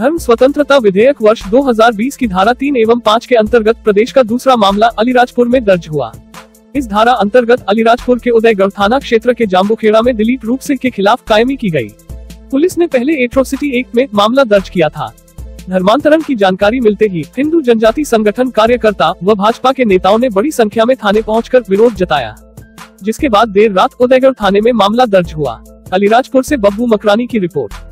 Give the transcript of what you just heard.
धर्म स्वतंत्रता विधेयक वर्ष 2020 की धारा तीन एवं पाँच के अंतर्गत प्रदेश का दूसरा मामला अलीराजपुर में दर्ज हुआ। इस धारा अंतर्गत अलीराजपुर के उदयगढ़ थाना क्षेत्र के जाम्बूखेड़ा में दिलीप रूप सिंह के खिलाफ कायमी की गई। पुलिस ने पहले एट्रोसिटी एक्ट में मामला दर्ज किया था। धर्मांतरण की जानकारी मिलते ही हिंदू जनजाति संगठन कार्यकर्ता व भाजपा के नेताओं ने बड़ी संख्या में थाने पहुंचकर विरोध जताया। जिसके बाद देर रात उदयगढ़ थाने में मामला दर्ज हुआ। अलीराजपुर से बब्बू मकरानी की रिपोर्ट।